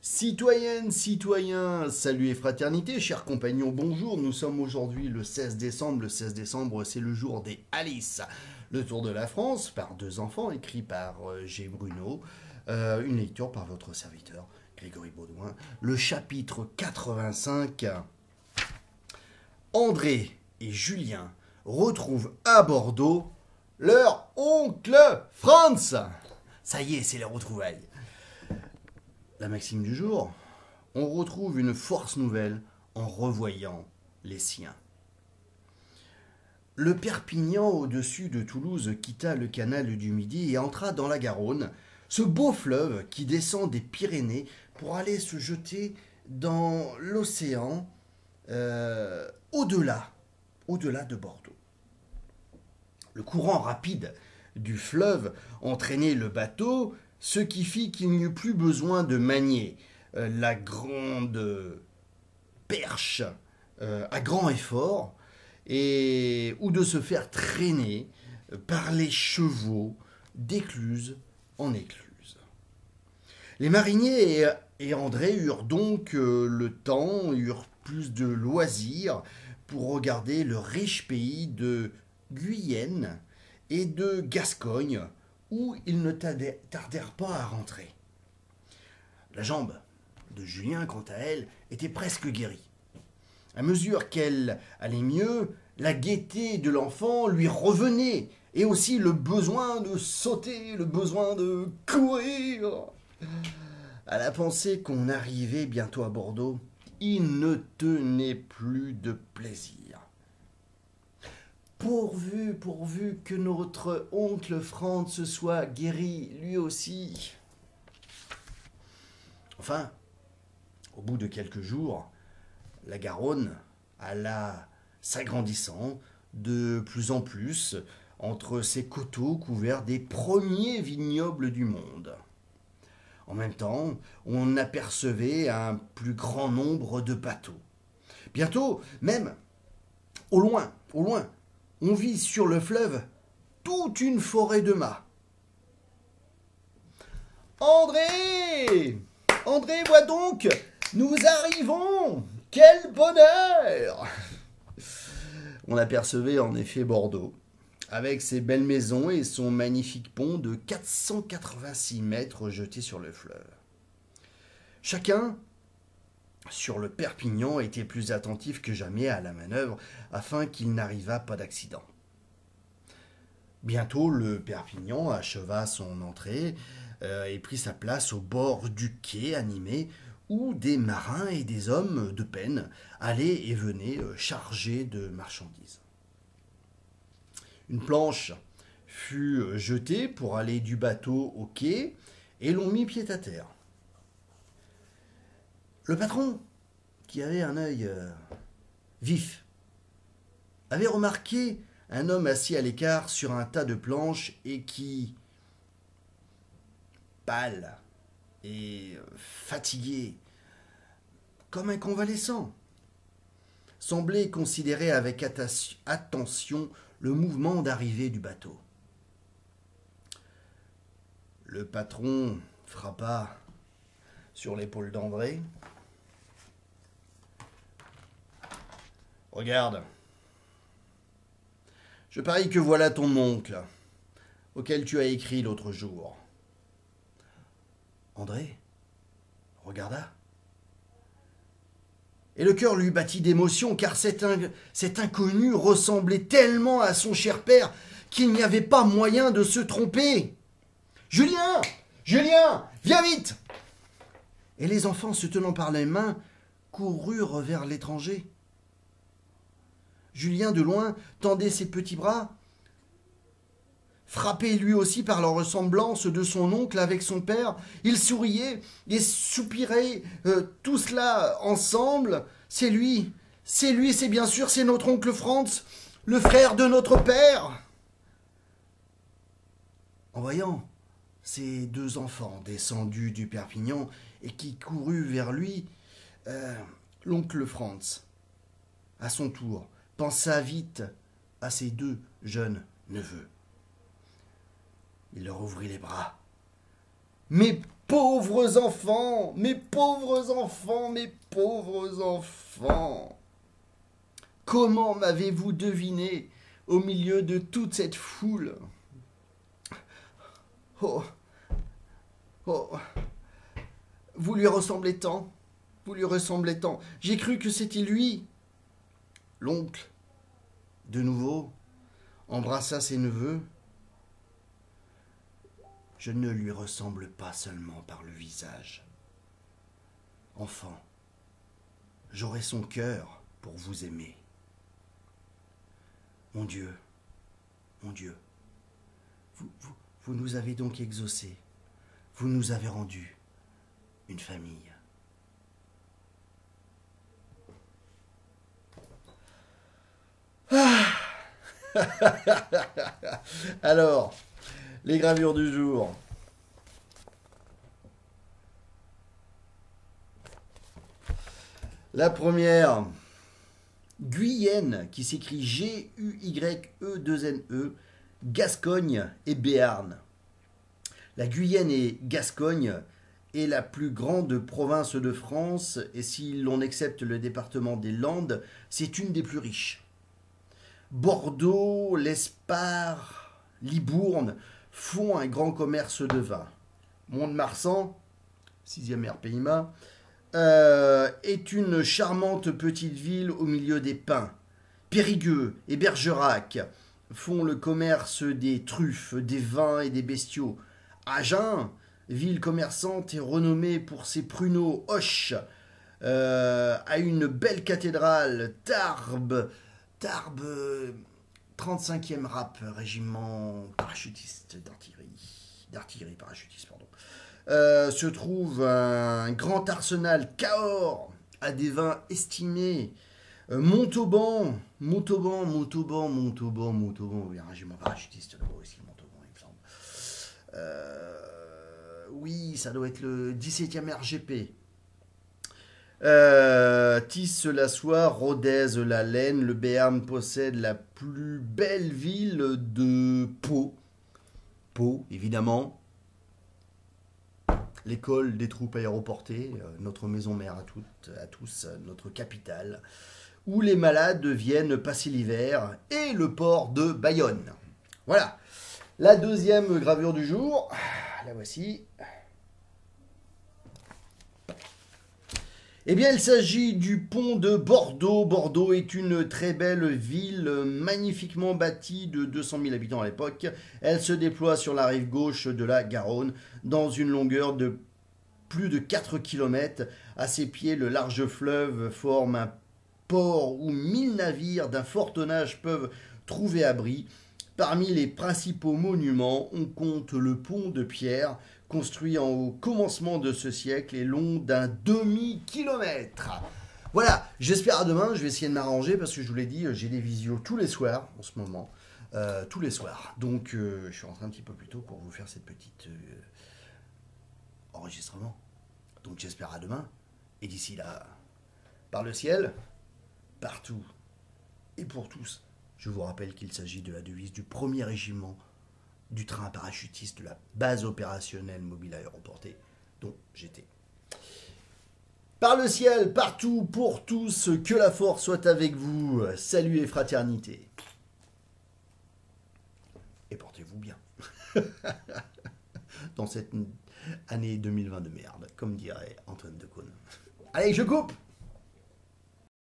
Citoyennes, citoyens, salut et fraternité, chers compagnons, bonjour. Nous sommes aujourd'hui le 16 décembre. Le 16 décembre, c'est le jour des Alice. Le Tour de la France par deux enfants, écrit par euh, G. Bruno. Euh, une lecture par votre serviteur, Grégory Baudouin. Le chapitre 85. André et Julien retrouvent à Bordeaux leur oncle Franz. Ça y est, c'est les retrouvailles. La maxime du jour, on retrouve une force nouvelle en revoyant les siens. Le Perpignan au-dessus de Toulouse quitta le canal du Midi et entra dans la Garonne, ce beau fleuve qui descend des Pyrénées pour aller se jeter dans l'océan euh, au-delà, au-delà de Bordeaux. Le courant rapide du fleuve entraînait le bateau ce qui fit qu'il n'y eut plus besoin de manier euh, la grande perche euh, à grand effort, et, ou de se faire traîner par les chevaux d'écluse en écluse. Les mariniers et, André eurent donc euh, le temps, eurent plus de loisirs pour regarder le riche pays de Guyenne et de Gascogne, où ils ne tardèrent pas à rentrer. La jambe de Julien, quant à elle, était presque guérie. À mesure qu'elle allait mieux, la gaieté de l'enfant lui revenait, et aussi le besoin de sauter, le besoin de courir. À la pensée qu'on arrivait bientôt à Bordeaux, il ne tenait plus de plaisir. Pourvu, pourvu que notre oncle Franz se soit guéri lui aussi. Enfin, au bout de quelques jours, la Garonne alla s'agrandissant de plus en plus entre ces coteaux couverts des premiers vignobles du monde. En même temps, on apercevait un plus grand nombre de bateaux. Bientôt, même au loin, au loin, on vit sur le fleuve toute une forêt de mâts. André André, vois donc Nous arrivons Quel bonheur On apercevait en effet Bordeaux, avec ses belles maisons et son magnifique pont de 486 mètres jeté sur le fleuve. Chacun sur le Perpignan était plus attentif que jamais à la manœuvre afin qu'il n'arrivât pas d'accident. Bientôt le Perpignan acheva son entrée euh, et prit sa place au bord du quai animé où des marins et des hommes de peine allaient et venaient euh, chargés de marchandises. Une planche fut euh, jetée pour aller du bateau au quai et l'on mit pied à terre. Le patron, qui avait un œil euh, vif, avait remarqué un homme assis à l'écart sur un tas de planches et qui, pâle et fatigué, comme un convalescent, semblait considérer avec attention le mouvement d'arrivée du bateau. Le patron frappa sur l'épaule d'André Regarde. Je parie que voilà ton oncle, auquel tu as écrit l'autre jour. André regarda. Et le cœur lui battit d'émotion, car cet, inconnu ressemblait tellement à son cher père qu'il n'y avait pas moyen de se tromper. Julien Julien Viens vite Et les enfants, se tenant par les mains, coururent vers l'étranger. Julien, de loin, tendait ses petits bras. Frappé lui aussi par la ressemblance de son oncle avec son père, il souriait et soupirait euh, tout cela ensemble. C'est lui, c'est lui, c'est bien sûr, c'est notre oncle Franz, le frère de notre père. En voyant ces deux enfants descendus du Perpignan et qui courut vers lui, euh, l'oncle Franz, à son tour, pensa vite à ses deux jeunes neveux. Il leur ouvrit les bras. Mais pauvres enfants, mes pauvres enfants, mes pauvres enfants. Comment m'avez-vous deviné au milieu de toute cette foule? Oh, oh, vous lui ressemblez tant, vous lui ressemblez tant. J'ai cru que c'était lui. L'oncle, de nouveau, embrassa ses neveux. Je ne lui ressemble pas seulement par le visage. Enfant, j'aurai son cœur pour vous aimer. Mon Dieu, mon Dieu, vous, vous, nous avez donc exaucés, vous nous avez rendu une famille. Alors, les gravures du jour. La première, Guyenne, qui s'écrit G-U-Y-E-2-N-E, e, Gascogne et Béarn. La Guyenne et Gascogne est la plus grande province de France et si l'on accepte le département des Landes, c'est une des plus riches. Bordeaux, l'Espare, Libourne font un grand commerce de vin. Mont-de-Marsan, sixième RPIMA, euh, est une charmante petite ville au milieu des pins. Périgueux et Bergerac font le commerce des truffes, des vins et des bestiaux. Agen, ville commerçante et renommée pour ses pruneaux Hoche, euh, a une belle cathédrale, Tarbes, Tarbes, 35e rap, régiment parachutiste d'artillerie, d'artillerie parachutiste, pardon. Euh, se trouve un grand arsenal Cahors à des vins estimés. Euh, Montauban, Montauban, Montauban, Montauban, Montauban, un régiment parachutiste là-bas aussi, il me semble. Euh, oui, ça doit être le 17e RGP. Euh, Tisse la soie, Rodez la laine, le Béarn possède la plus belle ville de Pau. Pau, évidemment. L'école des troupes aéroportées, euh, notre maison mère à, toutes, à tous, euh, notre capitale, où les malades viennent passer l'hiver, et le port de Bayonne. Voilà. La deuxième gravure du jour, la voici. Eh bien, il s'agit du pont de Bordeaux. Bordeaux est une très belle ville, magnifiquement bâtie de 200 000 habitants à l'époque. Elle se déploie sur la rive gauche de la Garonne, dans une longueur de plus de 4 km. À ses pieds, le large fleuve forme un port où 1000 navires d'un fort tonnage peuvent trouver abri. Parmi les principaux monuments, on compte le pont de pierre, construit au commencement de ce siècle et long d'un demi-kilomètre. Voilà, j'espère à demain, je vais essayer de m'arranger parce que je vous l'ai dit, j'ai des visios tous les soirs en ce moment. Euh, tous les soirs. Donc euh, je suis rentré un petit peu plus tôt pour vous faire cette petite euh, enregistrement. Donc j'espère à demain. Et d'ici là, par le ciel, partout et pour tous, je vous rappelle qu'il s'agit de la devise du premier régiment du train parachutiste de la base opérationnelle mobile aéroportée dont j'étais. Par le ciel, partout, pour tous, que la force soit avec vous. Salut et fraternité. Et portez-vous bien. Dans cette année 2020 de merde, comme dirait Antoine Decaune. Allez, je coupe